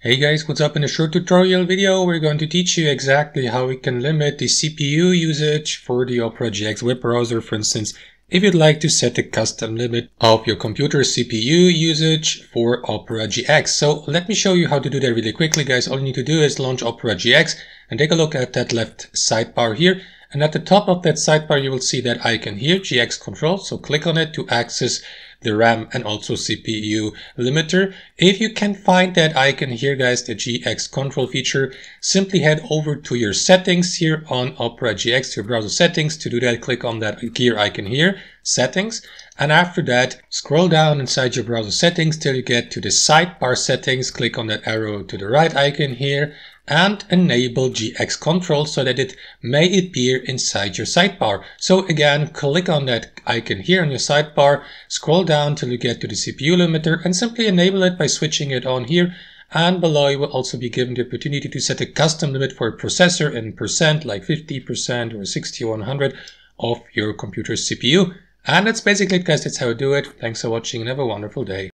Hey guys, what's up? In a short tutorial video, we're going to teach you exactly how we can limit the CPU usage for the Opera GX web browser. For instance, if you'd like to set a custom limit of your computer CPU usage for Opera GX. So let me show you how to do that really quickly, guys. All you need to do is launch Opera GX and take a look at that left sidebar here. And at the top of that sidebar, you will see that icon here, GX control. So click on it to access the RAM and also CPU limiter. If you can find that icon here, guys, the GX control feature, simply head over to your settings here on Opera GX, your browser settings. To do that, click on that gear icon here, settings. And after that, scroll down inside your browser settings till you get to the sidebar settings. Click on that arrow to the right icon here and enable GX control so that it may appear inside your sidebar. So again, click on that icon here on your sidebar, scroll down till you get to the CPU limiter and simply enable it by switching it on here. And below you will also be given the opportunity to set a custom limit for a processor in percent like 50% or 60 or 100 of your computer's CPU. And that's basically it guys, that's how I do it. Thanks for watching and have a wonderful day.